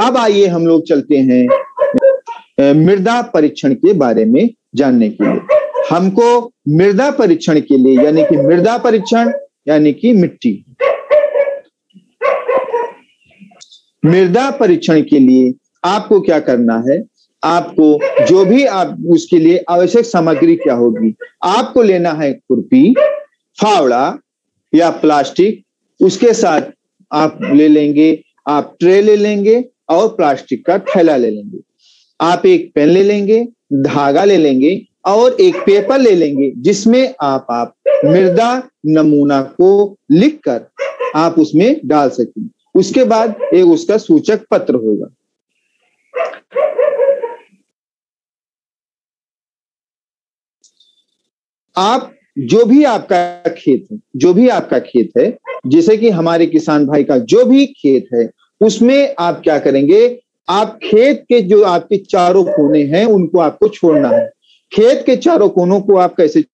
अब आइए हम लोग चलते हैं मृदा परीक्षण के बारे में जानने के लिए। हमको मृदा परीक्षण के लिए, यानी कि मृदा परीक्षण, यानी कि मिट्टी। मृदा परीक्षण के लिए आपको क्या करना है? आपको जो भी आप, उसके लिए आवश्यक सामग्री क्या होगी? आपको लेना है खुरपी, फावड़ा या प्लास्टिक, उसके साथ आप ले लेंगे, आप ट्रे ले लेंगे और प्लास्टिक का थैला ले लेंगे। आप एक पेन ले लेंगे, धागा ले लेंगे और एक पेपर ले लेंगे, जिसमें आप आप मृदा नमूना को लिखकर आप उसमें डाल सकें। उसके बाद एक उसका सूचक पत्र होगा। आप जो भी आपका खेत है, जो भी आपका खेत है, जैसे कि हमारे किसान भाई का जो भी खेत है उसमें आप क्या करेंगे? आप खेत के जो आपके चारों कोने हैं, उनको आपको छोड़ना है। खेत के चारों कोनों को आप कैसे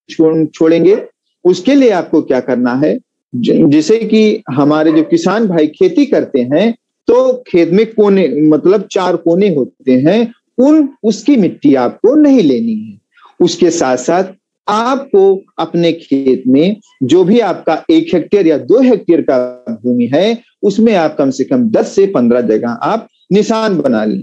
छोड़ेंगे? उसके लिए आपको क्या करना है? जैसे कि हमारे जो किसान भाई खेती करते हैं तो खेत में कोने मतलब चार कोने होते हैं, उन, उसकी मिट्टी आपको नहीं लेनी है। उसके साथ साथ आपको अपने खेत में जो भी आपका एक हेक्टेयर या दो हेक्टेयर का भूमि है, उसमें आप कम से कम 10 से 15 जगह आप निशान बना लें।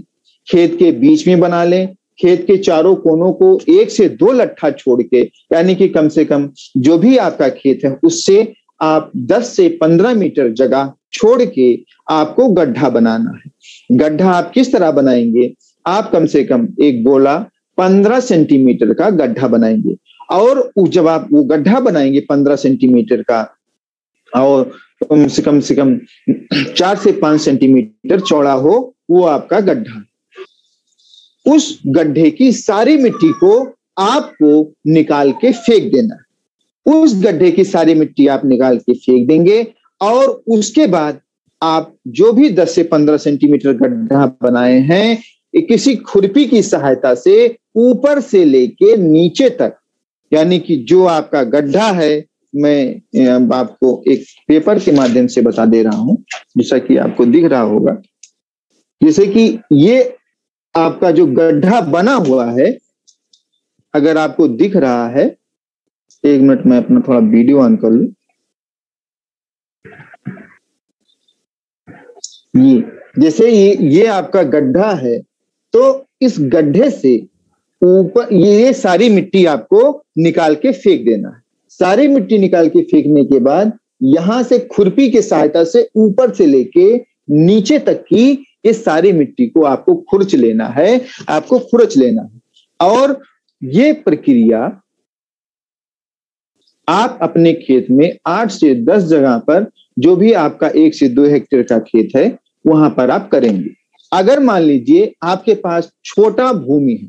खेत के बीच में बना लें। खेत के चारों कोनों को एक से दो लट्ठा छोड़ के, यानी कि कम से कम जो भी आपका खेत है, उससे आप 10 से 15 मीटर जगह छोड़ के आपको गड्ढा बनाना है। गड्ढा आप किस तरह बनाएँगे? आप कम से कम एक गोला 15 सेंटीमीटर का गड्ढा बनाएँगे। और जब आप वो गड्ढा बनाएँगे पंद्रह सेंटीमीटर का, और कम से कम से कम चार से पाँच सेंटीमीटर चौड़ा हो, वो आपका गड्ढा। उस गड्ढे की सारी मिट्टी को आपको निकाल के फेंक देना। उस गड्ढे की सारी मिट्टी आप निकाल के फेंक देंगे, और उसके बाद आप जो भी 10 से 15 सेंटीमीटर गड्ढा बनाए हैं किसी खुरपी की सहायता से ऊपर से लेके नीचे तक यानी कि जो आपका गड्ढा है, मैं आपको एक पेपर के माध्यम से बता दे रहा हूँ, जैसा कि आपको दिख रहा होगा। जैसे कि ये आपका जो गड्ढा बना हुआ है, अगर आपको दिख रहा है, एक मिनट में अपना थोड़ा वीडियो ऑन कर लू। ये, जैसे ये ये आपका गड्ढा है तो इस गड्ढे से ऊपर, ये सारी मिट्टी आपको निकाल के फेंक देना है। सारी मिट्टी निकाल के फेंकने के बाद यहाँ से खुरपी की सहायता से ऊपर से लेके नीचे तक की इस सारी मिट्टी को आपको खुरच लेना है, आपको खुरच लेना है। और ये प्रक्रिया आप अपने खेत में आठ से दस जगह पर जो भी आपका एक से दो हेक्टेयर का खेत है, वहाँ पर आप करेंगे। अगर मान लीजिए आपके पास छोटा भूमि है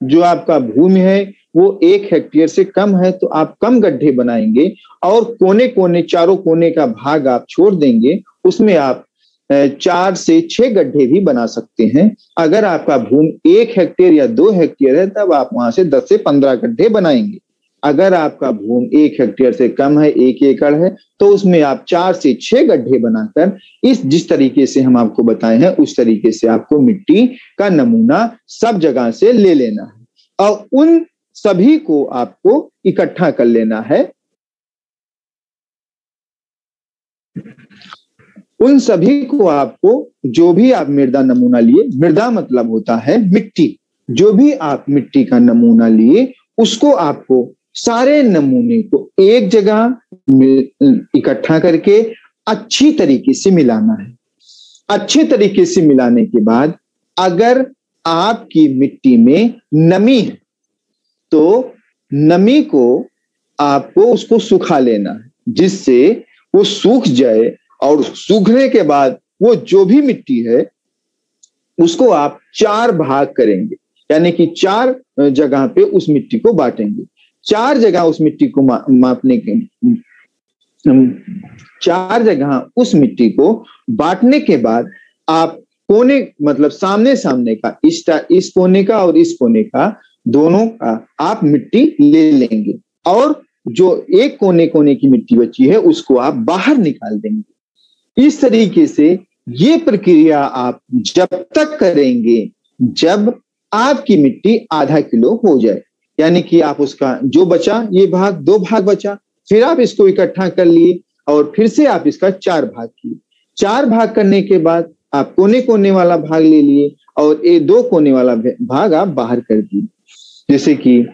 जो आपका भूमि है, वो एक हेक्टेयर से कम है तो आप कम गड्ढे बनाएँगे और कोने कोने चारों कोने का भाग आप छोड़ देंगे, उसमें आप चार से छह गड्ढे भी बना सकते हैं। अगर आपका भूमि एक हेक्टेयर या दो हेक्टेयर है, तब आप वहाँ से दस से पंद्रह गड्ढे बनाएँगे। अगर आपका भूमि एक हेक्टेयर से कम है, एक एकड़ है तो उसमें आप चार से छह गड्ढे बनाकर इस, जिस तरीके से हम आपको बताए हैं, उस तरीके से आपको मिट्टी का नमूना सब जगह से ले लेना है। और उन सभी को आपको इकट्ठा कर लेना है। उन सभी को आपको जो भी आप मृदा नमूना लिए, मृदा मतलब होता है मिट्टी। जो भी आप मिट्टी का नमूना लिए, उसको आपको सारे नमूने को एक जगह इकट्ठा करके अच्छी तरीके से मिलाना है। अच्छे तरीके से मिलाने के बाद अगर आपकी मिट्टी में नमी है तो नमी को आपको उसको सुखा लेना है, जिससे वो सूख जाए और सूखने के बाद वो जो भी मिट्टी है, उसको आप चार भाग करेंगे, यानी कि चार जगह पे उस मिट्टी को बांटेंगे। चार जगह उस मिट्टी को मापने के चार जगह उस मिट्टी को बांटने के बाद आप कोने मतलब सामने सामने का, इस इस कोने का और इस कोने का दोनों का आप मिट्टी ले लेंगे। और जो एक कोने कोने की मिट्टी बची है, उसको आप बाहर निकाल देंगे। इस तरीके से ये प्रक्रिया आप जब तक करेंगे, जब आपकी मिट्टी आधा किलो हो जाए। यानी कि आप उसका जो बचा, ये भाग, दो भाग बचा, फिर आप इसको इकट्ठा कर लिए और फिर से आप इसका चार भाग किए। चार भाग करने के बाद आप कोने कोने वाला भाग ले लिए और ये दो कोने वाला भाग आप बाहर कर दिए। जैसे कि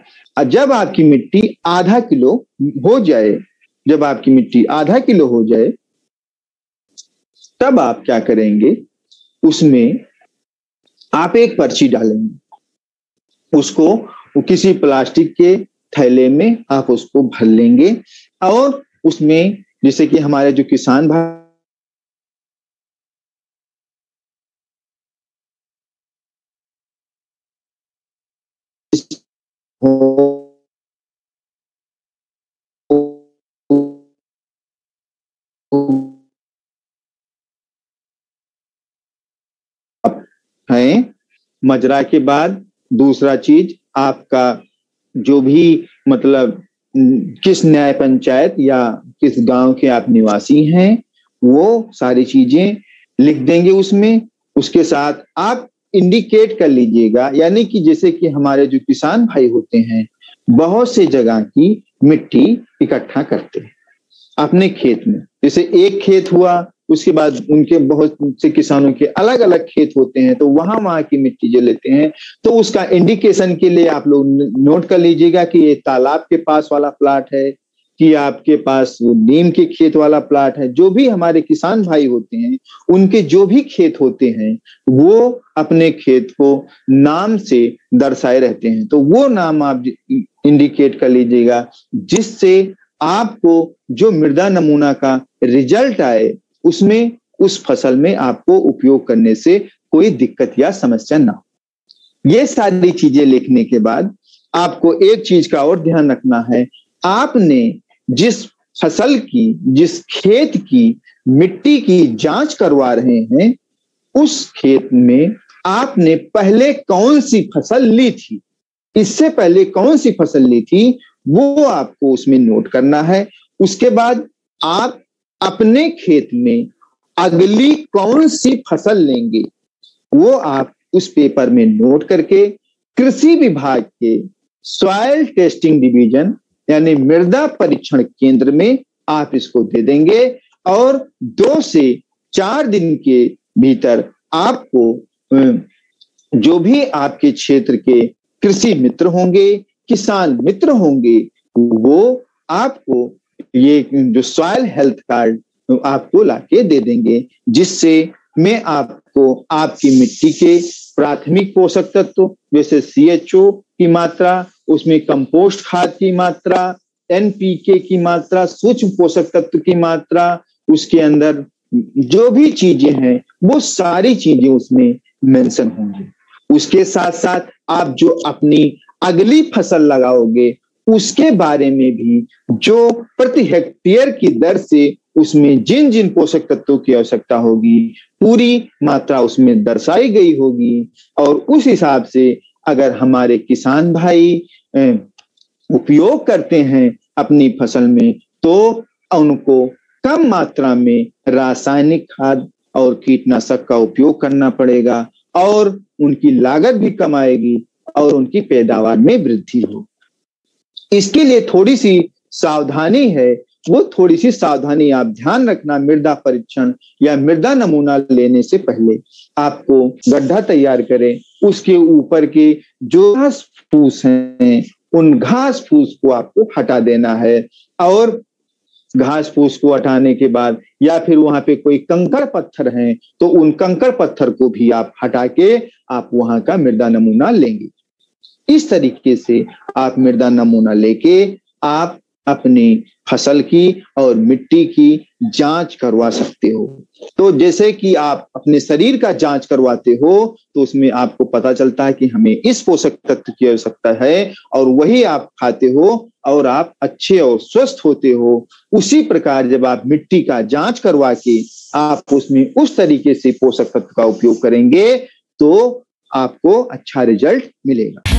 जब आपकी मिट्टी आधा किलो हो जाए, जब आपकी मिट्टी आधा किलो हो जाए, तब आप क्या करेंगे? उसमें आप एक पर्ची डालेंगे। उसको किसी प्लास्टिक के थैले में आप उसको भर लेंगे और उसमें जैसे कि हमारे जो किसान भाई हैं, मजरा के बाद दूसरा चीज़ आपका जो भी मतलब किस न्याय पंचायत या किस गाँव के आप निवासी हैं, वो सारी चीज़ें लिख देंगे उसमें। उसके साथ आप इंडिकेट कर लीजिएगा, यानी कि जैसे कि हमारे जो किसान भाई होते हैं, बहुत से जगह की मिट्टी इकट्ठा करते हैं। अपने खेत में, जैसे एक खेत हुआ उसके बाद उनके बहुत से किसानों के अलग अलग खेत होते हैं तो वहाँ वहाँ की मिट्टी जो लेते हैं तो उसका इंडिकेशन के लिए आप लोग नोट कर लीजिएगा कि ये तालाब के पास वाला प्लाट है, कि आपके पास नीम के खेत वाला प्लाट है, जो भी हमारे किसान भाई होते हैं, उनके जो भी खेत होते हैं, वो अपने खेत को नाम से दर्शाए रहते हैं तो वो नाम आप इंडिकेट कर लीजिएगा, जिससे आपको जो मृदा नमूना का रिज़ल्ट आए उसमें, उस फ़सल में आपको उपयोग करने से कोई दिक्कत या समस्या ना हो। ये सारी चीज़ें लिखने के बाद आपको एक चीज़ का और ध्यान रखना है। आपने जिस फ़सल की, जिस खेत की, मिट्टी की जाँच करवा रहे हैं, उस खेत में आपने पहले कौन सी फ़सल ली थी? इससे पहले कौन सी फ़सल ली थी? वो आपको उसमें नोट करना है। उसके बाद आप अपने खेत में अगली कौन सी फ़सल लेंगे? वो आप उस पेपर में नोट करके कृषि विभाग के सॉयल टेस्टिंग डिवीज़न यानी मृदा परीक्षण केंद्र में आप इसको दे देंगे और दो से चार दिन के भीतर आपको जो भी आपके क्षेत्र के कृषि मित्र होंगे, किसान मित्र होंगे, वो आपको ये जो सॉयल हेल्थ कार्ड आपको लाके दे देंगे, जिससे मैं आपको, आपकी मिट्टी के प्राथमिक पोषक तत्व, जैसे CHO की मात्रा, उसमें कंपोस्ट खाद की मात्रा एनपीके की मात्रा, सूक्ष्म पोषक तत्व की मात्रा, उसके अंदर जो भी चीज़ें हैं, वो सारी चीज़ें उसमें मेंशन होंगी। उसके साथ साथ आप जो अपनी अगली फ़सल लगाओगे उसके बारे में भी जो प्रति हेक्टेयर की दर से उसमें जिन जिन पोषक तत्वों की आवश्यकता होगी, पूरी मात्रा उसमें दर्शाई गई होगी और उस हिसाब से अगर हमारे किसान भाई उपयोग करते हैं अपनी फ़सल में तो उनको कम मात्रा में रासायनिक खाद और कीटनाशक का उपयोग करना पड़ेगा और उनकी लागत भी कम आएगी और उनकी पैदावार में वृद्धि हो इसके लिए थोड़ी सी सावधानी है। वो थोड़ी सी सावधानी आप ध्यान रखना मृदा परीक्षण या मृदा नमूना लेने से पहले आपको गड्ढा तैयार करें। उसके ऊपर के जो घास फूस हैं, उन घास फूस को आपको हटा देना है और घास फूस को हटाने के बाद या फिर वहाँ पे कोई कंकड़ पत्थर हैं तो उन कंकड़ पत्थर को भी आप हटा के आप वहाँ का मृदा नमूना लेंगे। इस तरीके से आप मृदा नमूना लेके आप अपनी फ़सल की और मिट्टी की जाँच करवा सकते हो। तो जैसे कि आप अपने शरीर का जाँच करवाते हो तो उसमें आपको पता चलता है कि हमें इस पोषक तत्व की आवश्यकता है और वही आप खाते हो और आप अच्छे और स्वस्थ होते हो। उसी प्रकार जब आप मिट्टी का जाँच करवा के आप उसमें उस तरीके से पोषक तत्व का उपयोग करेंगे तो आपको अच्छा रिज़ल्ट मिलेगा।